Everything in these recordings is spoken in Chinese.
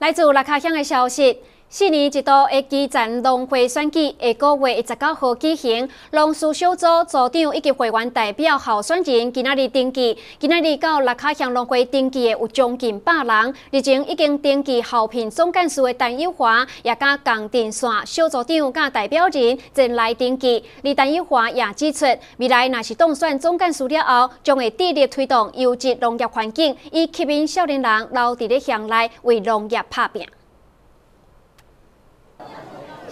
来自拉卡乡的消息。四年一度的基层农会选举下个月二十九号举行，农事小组组长以及会员代表候选人今仔日登记。今仔日到六卡乡农会登记的有将近百人，日前已经登记候聘总干事的陈友华，也甲江电线小组长甲代表人前来登记。而陈友华也指出，未来若是当选总干事了后，将会致力推动优质农业环境，以吸引少年人留伫咧乡内为农业拍拼。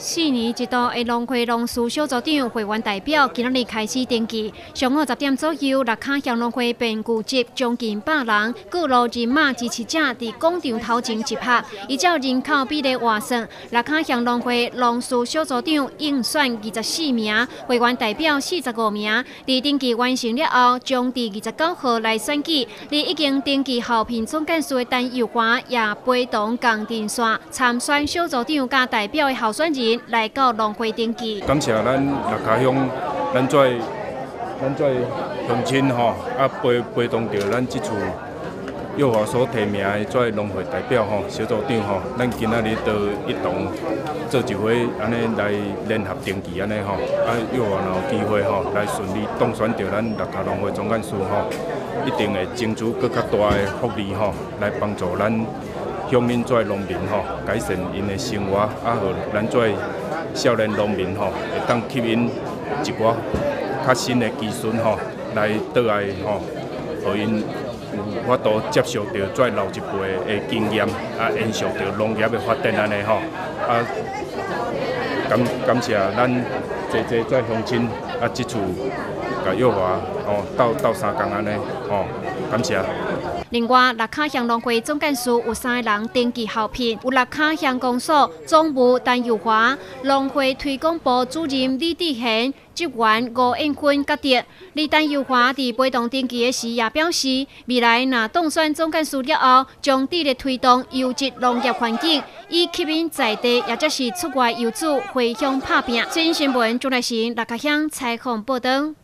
四年一度的农会农事小组长会员代表今日开始登记，上午十点左右，六卡乡农会便聚集将近百人，各路人马支持者伫广场头前集合。依照人口比例换算，六卡乡农会农事小组长应选二十四名，会员代表四十五名。伫登记完成了后，将伫二十九号来选举。伫已经登记候聘总干事的陈友华也陪同江定山参选小组长加代表的候选人。来到农会登记。感谢咱六家乡，咱做咱做乡亲吼，啊陪陪同着咱这次幼华所提名的做农会代表吼，小组长吼，咱今仔日都一同做一回安尼来联合登记安尼吼，啊幼华若有机会吼，来顺利当选着咱六家农会总干事吼，一定会争取更较大的福利吼，来帮助咱。乡民做农民吼，改善因的生活，啊，互咱做少年农民吼，会当吸引一寡较新的技术吼，来倒来吼，互因有法度接受到做老一辈的经验，啊，延续着农业的发展安尼吼，啊，感感谢咱济济做乡亲，啊，即厝甲约华哦，斗斗三工安尼哦，感谢。另外，六卡乡农会总干事有三个人登记候聘，有六卡乡公所总务陈友华、农会推广部主任李志贤、职员吴应坤决定。李陈友华伫陪同登记的时也表示，未来若当选总干事了后，将致力推动优质农业环境，以吸引在地也就是出外游子回乡拍拼。新新闻朱来成六卡乡采访报道。